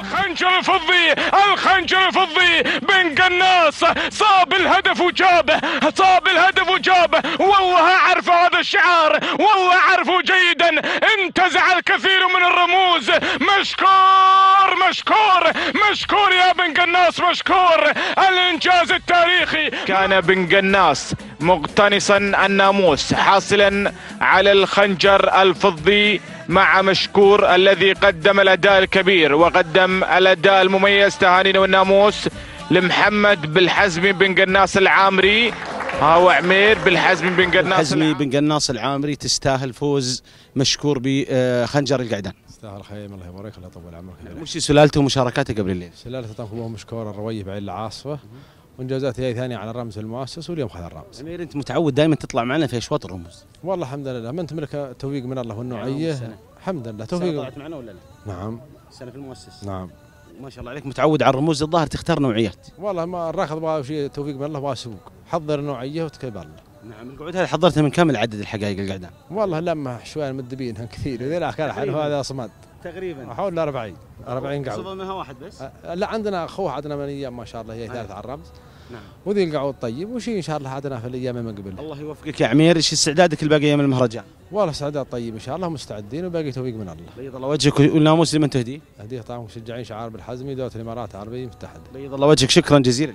الخنجر الفضي الخنجر الفضي بن قناص صاب الهدف وجابه صاب الهدف وجابه والله اعرف هذا الشعار والله أعرفه جيدا انتزع الكثير من الرموز. مشكور مشكور مشكور يا بن قناص مشكور. الإنجاز التاريخي. كان بن قناص مقتنصا الناموس حاصلا على الخنجر الفضي مع مشكور الذي قدم الأداء الكبير وقدم الأداء المميز تهانينا والناموس لمحمد بالحزمي بن قناص العامري. ها هو عمير بالحزمي بن قناص حزمي العامري. بن قناص العامري تستاهل فوز مشكور بخنجر القعدان. يستاهل خيم الله يبارك الله يطول عمرك. وش سلالته ومشاركاته قبل الليل؟ سلالة تنكم مشكور الروية بعين العاصفة وانجازات هي ثانية على الرمز المؤسس واليوم خذ الرمز. عمير أنت متعود دائما تطلع معنا في أشواط الرموز والله الحمد لله ما أنت ملك توفيق من الله والنوعيه السنة. الحمد لله توفيق. طلعت معنا ولا لا؟ نعم. السنة في المؤسس. نعم. ما شاء الله عليك متعود على الرموز الظاهر تختار نوعيات. والله ما الراكض بغى شيء توفيق من الله بغى سوق حضر نوعية وتكل بالله. نعم القعود هذا حضرتها من كم العدد الحقائق القعدان؟ والله لما شوي مدبينها كثير حلو هذا صمد. تقريبا. حول 40 40 قعود. منها واحد بس؟ أه، لا عندنا أخوه عندنا من أيام ما شاء الله هي ثالث على الرمز. نعم. وذي القعود طيب وشي إن شاء الله عندنا في الأيام من قبل. الله يوفقك يا عمير. إيش استعدادك الباقي أيام المهرجان؟ والله سعداء طيب إن شاء الله مستعدين وباقي توفيق من الله. بيض الله وجهك والناموس لمن تهديه؟ هديه طعام مشجعين شعار بالحزمي دوله الإمارات العربيه المتحده بيض الله وجهك شكرا جزيلا.